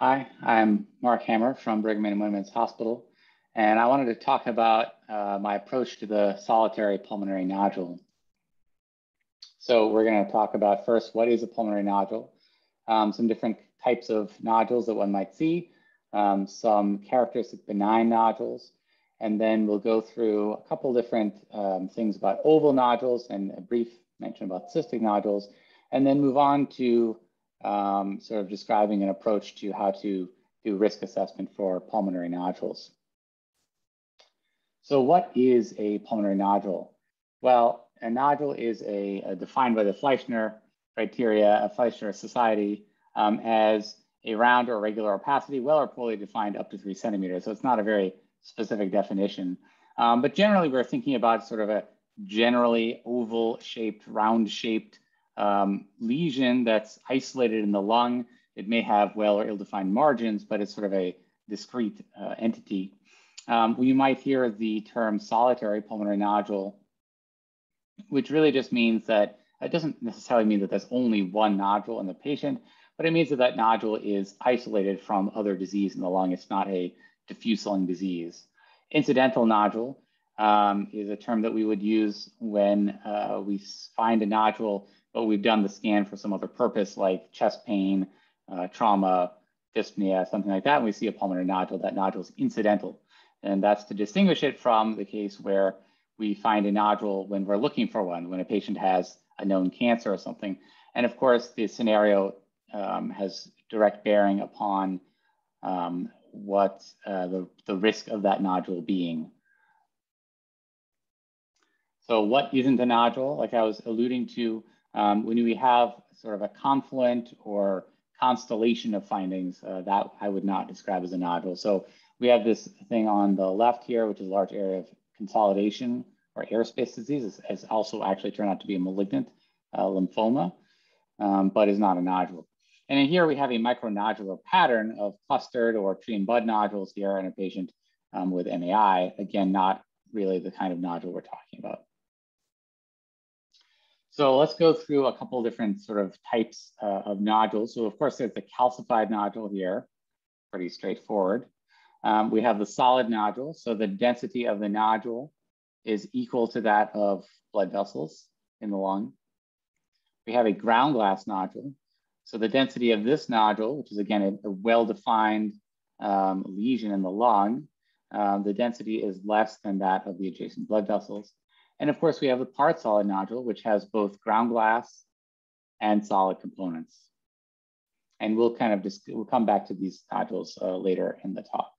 Hi, I'm Mark Hammer from Brigham and Women's Hospital, and I wanted to talk about uh, my approach to the solitary pulmonary nodule. So we're going to talk about first, what is a pulmonary nodule? Um, some different types of nodules that one might see, um, some characteristic benign nodules, and then we'll go through a couple different um, things about oval nodules and a brief mention about cystic nodules, and then move on to um, sort of describing an approach to how to do risk assessment for pulmonary nodules. So what is a pulmonary nodule? Well, a nodule is a, a defined by the Fleischner criteria of Fleischner Society um, as a round or regular opacity, well or poorly defined up to three centimeters. So it's not a very specific definition. Um, but generally, we're thinking about sort of a generally oval shaped, round shaped um, lesion that's isolated in the lung. It may have well or ill-defined margins, but it's sort of a discrete uh, entity. Um, you might hear the term solitary pulmonary nodule, which really just means that it doesn't necessarily mean that there's only one nodule in the patient, but it means that that nodule is isolated from other disease in the lung. It's not a diffuse lung disease. Incidental nodule um, is a term that we would use when uh, we find a nodule but we've done the scan for some other purpose like chest pain, uh, trauma, dyspnea, something like that, and we see a pulmonary nodule. That nodule is incidental. And that's to distinguish it from the case where we find a nodule when we're looking for one, when a patient has a known cancer or something. And of course, the scenario um, has direct bearing upon um, what uh, the, the risk of that nodule being. So what isn't a nodule? Like I was alluding to, um, when we have sort of a confluent or constellation of findings, uh, that I would not describe as a nodule. So we have this thing on the left here, which is a large area of consolidation or airspace disease. It's, also actually turned out to be a malignant uh, lymphoma, um, but is not a nodule. And in here we have a micronodular pattern of clustered or tree in bud nodules here in a patient um, with MAI. Again, not really the kind of nodule we're talking about. So let's go through a couple different sort of types uh, of nodules. So of course, there's the calcified nodule here, pretty straightforward. Um, we have the solid nodule. So the density of the nodule is equal to that of blood vessels in the lung. We have a ground glass nodule. So the density of this nodule, which is again a, a well-defined um, lesion in the lung, um, the density is less than that of the adjacent blood vessels. And of course, we have the part solid nodule, which has both ground glass and solid components. And we'll kind of just, we'll come back to these nodules uh, later in the talk.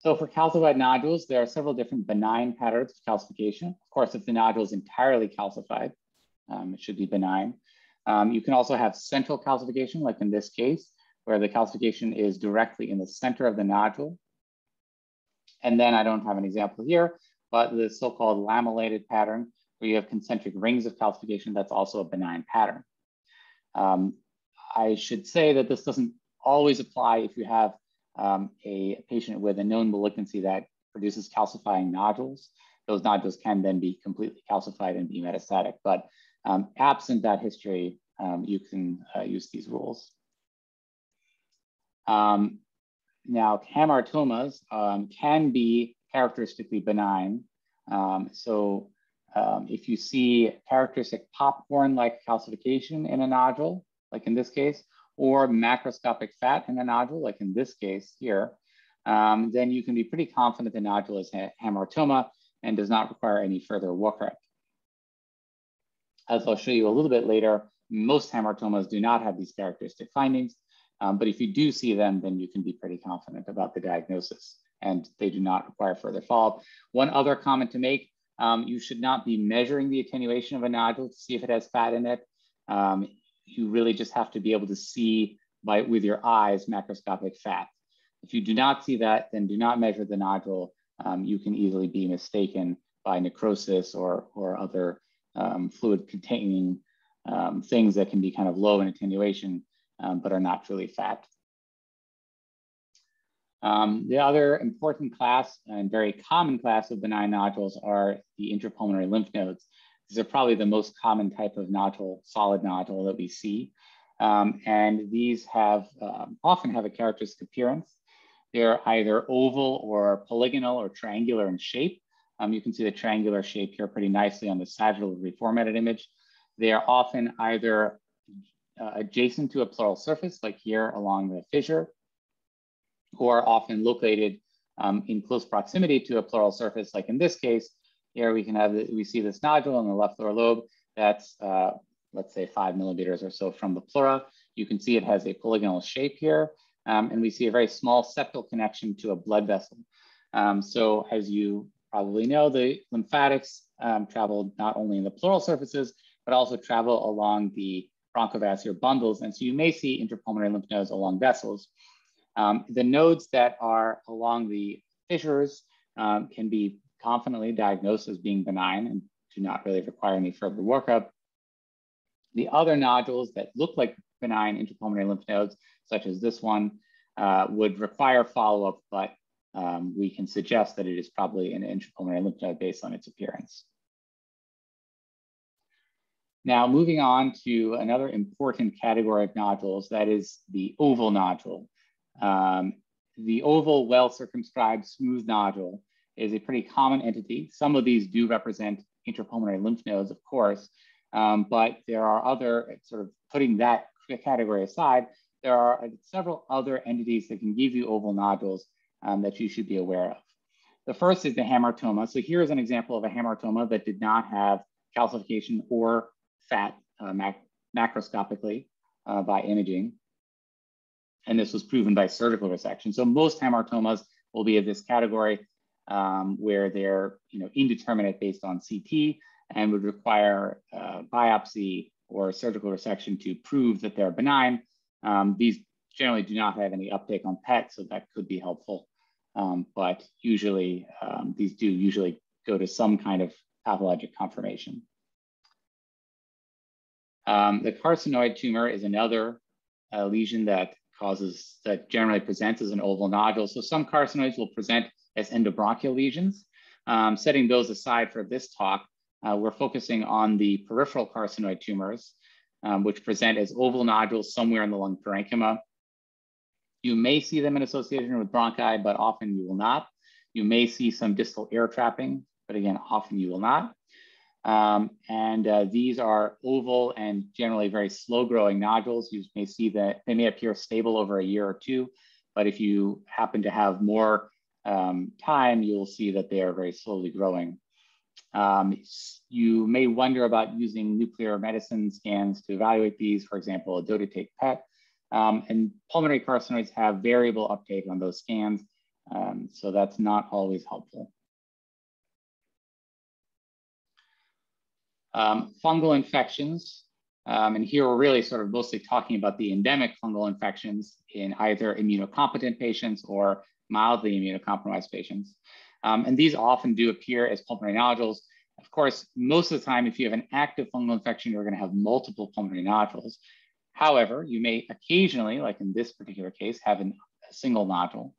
So for calcified nodules, there are several different benign patterns of calcification. Of course, if the nodule is entirely calcified, um, it should be benign. Um, you can also have central calcification, like in this case, where the calcification is directly in the center of the nodule. And then I don't have an example here, but the so-called lamellated pattern, where you have concentric rings of calcification, that's also a benign pattern. Um, I should say that this doesn't always apply if you have um, a patient with a known malignancy that produces calcifying nodules. Those nodules can then be completely calcified and be metastatic. But um, absent that history, um, you can uh, use these rules. Um, now, hamartomas um, can be characteristically benign. Um, so um, if you see characteristic popcorn-like calcification in a nodule, like in this case, or macroscopic fat in a nodule, like in this case here, um, then you can be pretty confident the nodule is ha hamartoma and does not require any further workup. As I'll show you a little bit later, most hamartomas do not have these characteristic findings, um, but if you do see them, then you can be pretty confident about the diagnosis and they do not require further follow-up. One other comment to make, um, you should not be measuring the attenuation of a nodule to see if it has fat in it. Um, you really just have to be able to see by with your eyes macroscopic fat. If you do not see that, then do not measure the nodule. Um, you can easily be mistaken by necrosis or, or other um, fluid containing um, things that can be kind of low in attenuation, um, but are not truly fat. Um, the other important class and very common class of benign nodules are the intrapulmonary lymph nodes. These are probably the most common type of nodule, solid nodule that we see. Um, and these have um, often have a characteristic appearance. They're either oval or polygonal or triangular in shape. Um, you can see the triangular shape here pretty nicely on the sagittal reformatted image. They are often either uh, adjacent to a pleural surface, like here along the fissure, or often located um, in close proximity to a pleural surface, like in this case, here we can have, we see this nodule in the left lower lobe that's, uh, let's say five millimeters or so from the pleura. You can see it has a polygonal shape here, um, and we see a very small septal connection to a blood vessel. Um, so as you probably know, the lymphatics um, travel not only in the pleural surfaces, but also travel along the bronchovascular bundles. And so you may see intrapulmonary lymph nodes along vessels. Um, the nodes that are along the fissures um, can be confidently diagnosed as being benign and do not really require any further workup. The other nodules that look like benign intrapulmonary lymph nodes, such as this one, uh, would require follow-up, but um, we can suggest that it is probably an intrapulmonary lymph node based on its appearance. Now, moving on to another important category of nodules, that is the oval nodule. Um, the oval, well-circumscribed, smooth nodule is a pretty common entity. Some of these do represent intrapulmonary lymph nodes, of course, um, but there are other, sort of putting that category aside, there are several other entities that can give you oval nodules um, that you should be aware of. The first is the hamartoma. So here is an example of a hamartoma that did not have calcification or fat uh, mac macroscopically uh, by imaging. And this was proven by surgical resection. So most hamartomas will be of this category um, where they're you know, indeterminate based on CT and would require uh, biopsy or surgical resection to prove that they're benign. Um, these generally do not have any uptake on PET, so that could be helpful. Um, but usually, um, these do usually go to some kind of pathologic confirmation. Um, the carcinoid tumor is another uh, lesion that causes, that generally presents as an oval nodule. So some carcinoids will present as endobronchial lesions. Um, setting those aside for this talk, uh, we're focusing on the peripheral carcinoid tumors, um, which present as oval nodules somewhere in the lung parenchyma. You may see them in association with bronchi, but often you will not. You may see some distal air trapping, but again, often you will not. Um, and uh, these are oval and generally very slow growing nodules. You may see that they may appear stable over a year or two, but if you happen to have more um, time, you'll see that they are very slowly growing. Um, you may wonder about using nuclear medicine scans to evaluate these, for example, a dotatate PET. Um, and pulmonary carcinoids have variable uptake on those scans, um, so that's not always helpful. Um, fungal infections, um, and here we're really sort of mostly talking about the endemic fungal infections in either immunocompetent patients or mildly immunocompromised patients. Um, and these often do appear as pulmonary nodules. Of course, most of the time, if you have an active fungal infection, you're going to have multiple pulmonary nodules. However, you may occasionally, like in this particular case, have an, a single nodule.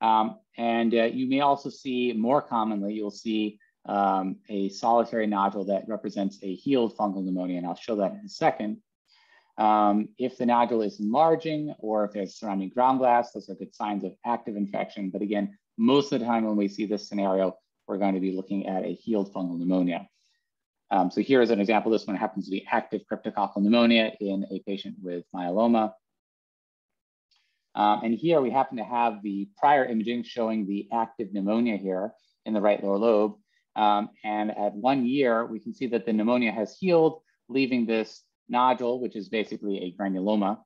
Um, and uh, you may also see, more commonly, you'll see um, a solitary nodule that represents a healed fungal pneumonia, and I'll show that in a second. Um, if the nodule is enlarging or if there's surrounding ground glass, those are good signs of active infection. But again, most of the time when we see this scenario, we're going to be looking at a healed fungal pneumonia. Um, so here is an example. This one happens to be active cryptococcal pneumonia in a patient with myeloma. Um, and here we happen to have the prior imaging showing the active pneumonia here in the right lower lobe. Um, and at one year, we can see that the pneumonia has healed, leaving this nodule, which is basically a granuloma.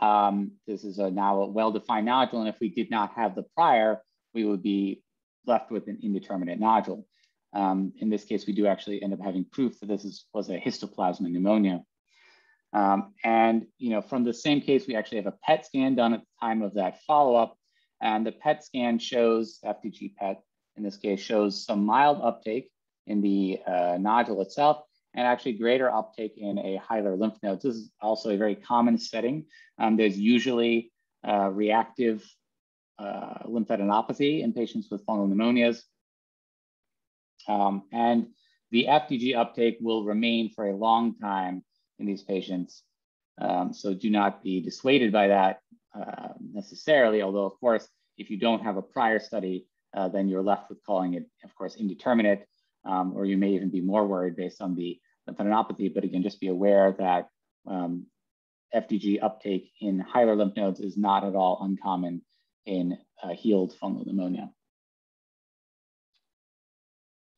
Um, this is a now a well-defined nodule. And if we did not have the prior, we would be left with an indeterminate nodule. Um, in this case, we do actually end up having proof that this is, was a histoplasma pneumonia. Um, and you know, from the same case, we actually have a PET scan done at the time of that follow-up. And the PET scan shows, FDG PET in this case, shows some mild uptake in the uh, nodule itself and actually greater uptake in a hilar lymph nodes. This is also a very common setting. Um, there's usually uh, reactive uh, lymphadenopathy in patients with fungal pneumonias. Um, and the FDG uptake will remain for a long time in these patients. Um, so do not be dissuaded by that uh, necessarily, although of course, if you don't have a prior study, uh, then you're left with calling it, of course, indeterminate, um, or you may even be more worried based on the lymphadenopathy. But again, just be aware that um, FDG uptake in hilar lymph nodes is not at all uncommon in uh, healed fungal pneumonia.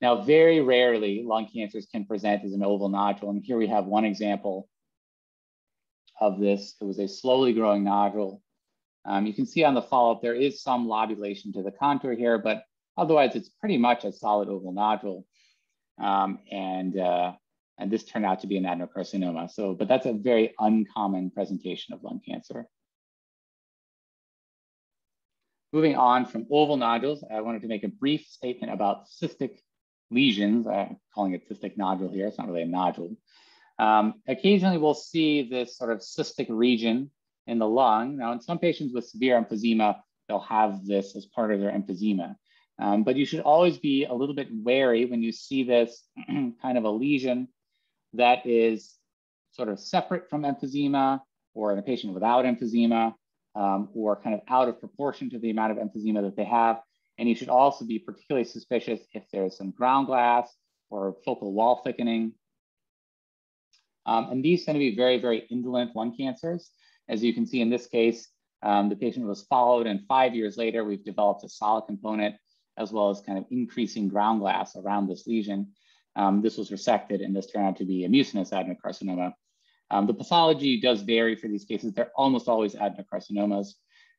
Now, very rarely lung cancers can present as an oval nodule. And here we have one example of this. It was a slowly growing nodule. Um, you can see on the follow-up, there is some lobulation to the contour here, but otherwise it's pretty much a solid oval nodule. Um, and, uh, and this turned out to be an adenocarcinoma. So, but that's a very uncommon presentation of lung cancer. Moving on from oval nodules, I wanted to make a brief statement about cystic lesions. I'm calling it cystic nodule here. It's not really a nodule. Um, occasionally, we'll see this sort of cystic region in the lung. Now, in some patients with severe emphysema, they'll have this as part of their emphysema. Um, but you should always be a little bit wary when you see this kind of a lesion that is sort of separate from emphysema or in a patient without emphysema um, or kind of out of proportion to the amount of emphysema that they have. And you should also be particularly suspicious if there's some ground glass or focal wall thickening. Um, and these tend to be very, very indolent lung cancers. As you can see in this case, um, the patient was followed and five years later, we've developed a solid component as well as kind of increasing ground glass around this lesion. Um, this was resected and this turned out to be a mucinous adenocarcinoma. Um, the pathology does vary for these cases. They're almost always adenocarcinomas.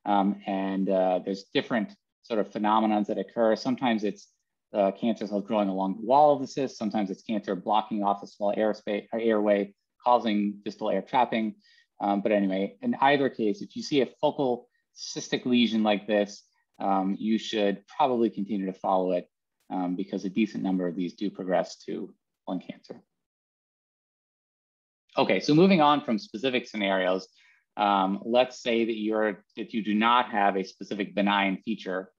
Um, and uh, there's different sort of phenomenons that occur. Sometimes it's uh, cancer cells growing along the wall of the cyst. Sometimes it's cancer blocking off a small airspace, airway, causing distal air trapping. Um, but anyway, in either case, if you see a focal cystic lesion like this, um, you should probably continue to follow it um, because a decent number of these do progress to lung cancer. Okay, so moving on from specific scenarios, um, let's say that you're that you do not have a specific benign feature.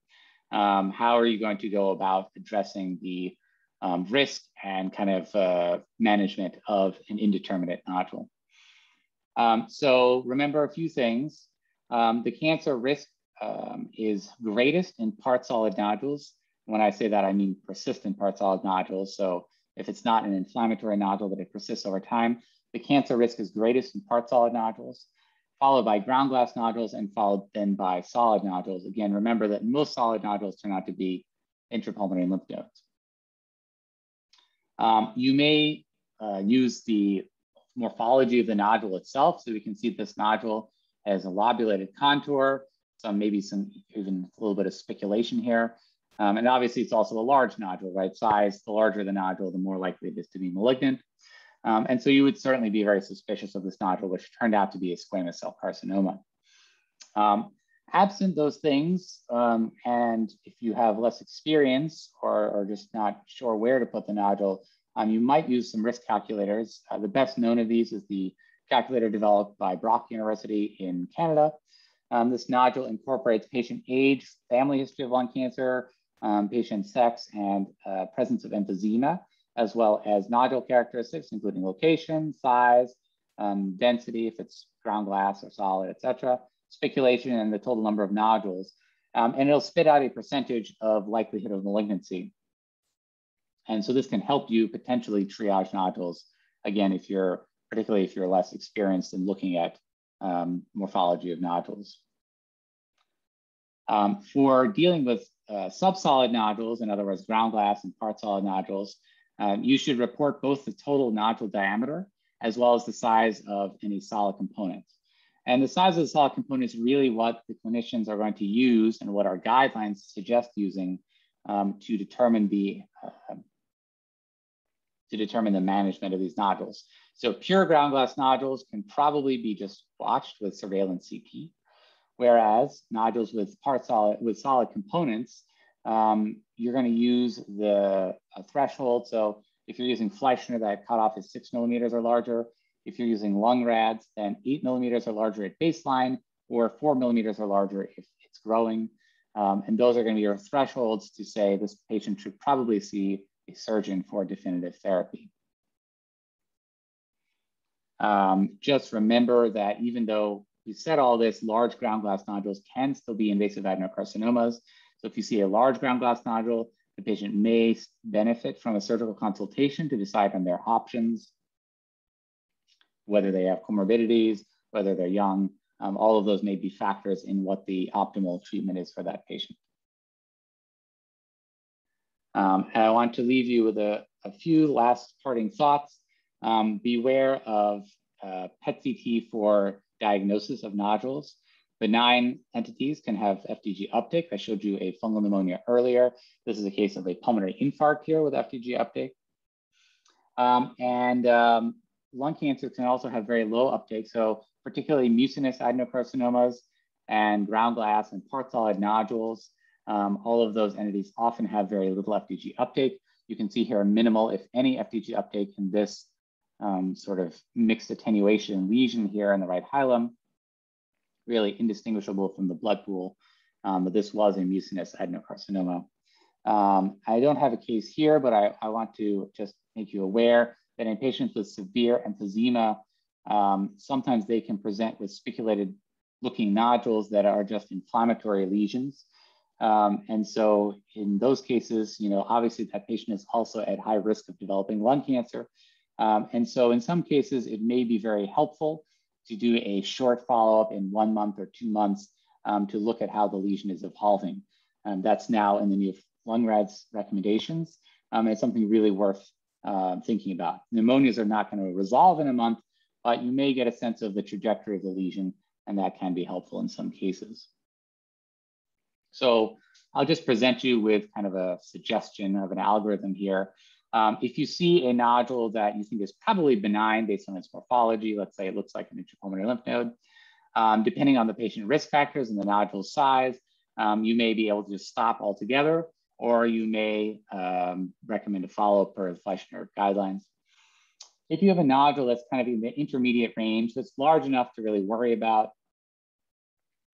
Um, how are you going to go about addressing the um, risk and kind of uh, management of an indeterminate nodule? Um, so remember a few things. Um, the cancer risk um, is greatest in part solid nodules. When I say that, I mean persistent part solid nodules. So if it's not an inflammatory nodule that it persists over time, the cancer risk is greatest in part solid nodules, followed by ground glass nodules and followed then by solid nodules. Again, remember that most solid nodules turn out to be intrapulmonary lymph nodes. Um, you may uh, use the morphology of the nodule itself. So we can see this nodule has a lobulated contour, some maybe some even a little bit of spiculation here. Um, and obviously it's also a large nodule, right? Size, the larger the nodule, the more likely it is to be malignant. Um, and so you would certainly be very suspicious of this nodule, which turned out to be a squamous cell carcinoma. Um, absent those things, um, and if you have less experience or, or, just not sure where to put the nodule, um, you might use some risk calculators. Uh, the best known of these is the calculator developed by Brock University in Canada. Um, this nodule incorporates patient age, family history of lung cancer, um, patient sex, and uh, presence of emphysema, as well as nodule characteristics, including location, size, um, density, if it's ground glass or solid, et cetera, spiculation, and the total number of nodules. Um, and it'll spit out a percentage of likelihood of malignancy. And so this can help you potentially triage nodules, again, if you're, particularly if you're less experienced in looking at um, morphology of nodules. Um, for dealing with uh, subsolid nodules, in other words, ground glass and part solid nodules, um, you should report both the total nodule diameter as well as the size of any solid components. And the size of the solid component is really what the clinicians are going to use and what our guidelines suggest using um, to determine the uh, to determine the management of these nodules. So pure ground glass nodules can probably be just watched with surveillance CT, whereas nodules with part solid with solid components, um, you're going to use the threshold. So if you're using Fleischner, that cutoff is six millimeters or larger. If you're using Lung-RADS, then eight millimeters or larger at baseline, or four millimeters or larger if it's growing. Um, and those are going to be your thresholds to say this patient should probably see a surgeon for definitive therapy. Um, just remember that even though we said all this, large ground glass nodules can still be invasive adenocarcinomas. So if you see a large ground glass nodule, the patient may benefit from a surgical consultation to decide on their options, whether they have comorbidities, whether they're young, um, all of those may be factors in what the optimal treatment is for that patient. Um, and I want to leave you with a, a few last parting thoughts. Um, beware of uh, PET CT for diagnosis of nodules. Benign entities can have FDG uptake. I showed you a fungal pneumonia earlier. This is a case of a pulmonary infarct here with FDG uptake. Um, and um, lung cancer can also have very low uptake. So particularly mucinous adenocarcinomas and ground glass and part solid nodules. Um, all of those entities often have very little FDG uptake. You can see here minimal, if any, FDG uptake in this um, sort of mixed attenuation lesion here in the right hilum, really indistinguishable from the blood pool. Um, but this was a mucinous adenocarcinoma. Um, I don't have a case here, but I, I want to just make you aware that in patients with severe emphysema um, sometimes they can present with spiculated looking nodules that are just inflammatory lesions. Um, and so in those cases, you know, obviously that patient is also at high risk of developing lung cancer. Um, and so in some cases, it may be very helpful to do a short follow-up in one month or two months um, to look at how the lesion is evolving. And that's now in the new lung Lung-RADS recommendations. Um, it's something really worth uh, thinking about. Pneumonias are not going to resolve in a month, but you may get a sense of the trajectory of the lesion, and that can be helpful in some cases. So I'll just present you with kind of a suggestion of an algorithm here. Um, if you see a nodule that you think is probably benign based on its morphology, let's say it looks like an intrapulmonary lymph node, um, depending on the patient risk factors and the nodule size, um, you may be able to just stop altogether, or you may um, recommend a follow-up per the Fleischner guidelines. If you have a nodule that's kind of in the intermediate range, that's large enough to really worry about,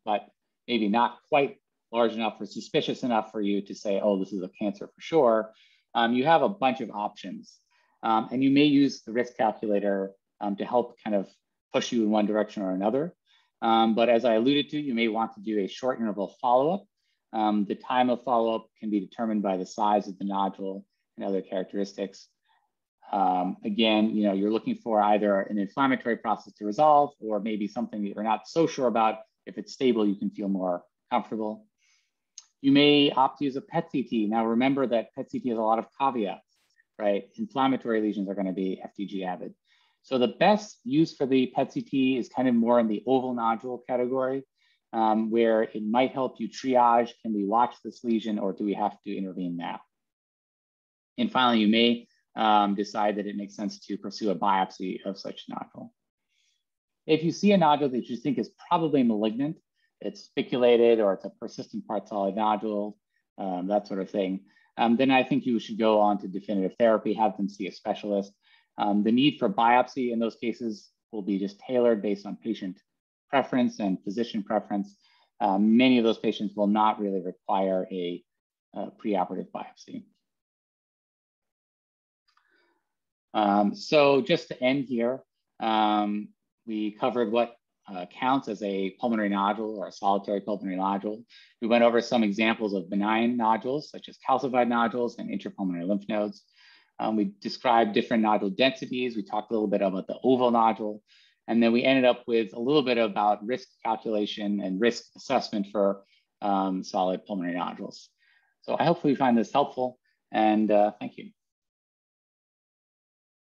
but maybe not quite large enough or suspicious enough for you to say, oh, this is a cancer for sure, um, you have a bunch of options. Um, and you may use the risk calculator um, to help kind of push you in one direction or another. Um, but as I alluded to, you may want to do a short interval follow-up. Um, the time of follow-up can be determined by the size of the nodule and other characteristics. Um, again, you know, you're looking for either an inflammatory process to resolve or maybe something that you're not so sure about. If it's stable, you can feel more comfortable. You may opt to use a PET CT. Now remember that PET CT has a lot of caveats, right? Inflammatory lesions are gonna be FDG avid. So the best use for the PET CT is kind of more in the oval nodule category, um, where it might help you triage, can we watch this lesion or do we have to intervene now? And finally, you may um, decide that it makes sense to pursue a biopsy of such nodule. If you see a nodule that you think is probably malignant, it's spiculated or it's a persistent part solid nodule, um, that sort of thing, um, then I think you should go on to definitive therapy, have them see a specialist. Um, the need for biopsy in those cases will be just tailored based on patient preference and physician preference. Um, many of those patients will not really require a, a preoperative biopsy. Um, so just to end here, um, we covered what uh, counts as a pulmonary nodule or a solitary pulmonary nodule. We went over some examples of benign nodules, such as calcified nodules and intrapulmonary lymph nodes. Um, we described different nodule densities. We talked a little bit about the oval nodule. And then we ended up with a little bit about risk calculation and risk assessment for um, solid pulmonary nodules. So I hopefully find this helpful and uh, thank you.